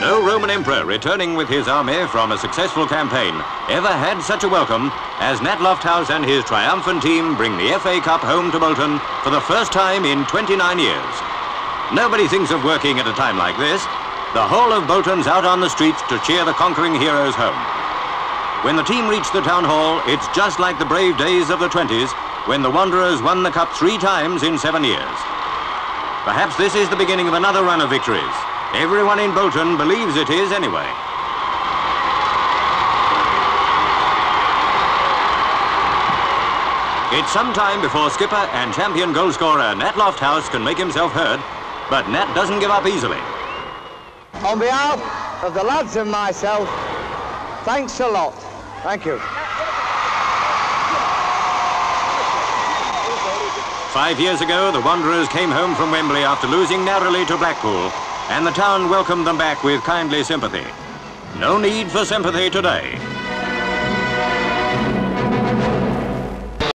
No Roman emperor returning with his army from a successful campaign ever had such a welcome as Nat Lofthouse and his triumphant team bring the FA Cup home to Bolton for the first time in 29 years. Nobody thinks of working at a time like this. The whole of Bolton's out on the streets to cheer the conquering heroes home. When the team reach the town hall, it's just like the brave days of the 20s when the Wanderers won the cup three times in seven years. Perhaps this is the beginning of another run of victories. Everyone in Bolton believes it is anyway. It's some time before skipper and champion goalscorer Nat Lofthouse can make himself heard, but Nat doesn't give up easily. On behalf of the lads and myself, thanks a lot. Thank you. Five years ago, the Wanderers came home from Wembley after losing narrowly to Blackpool, and the town welcomed them back with kindly sympathy. No need for sympathy today.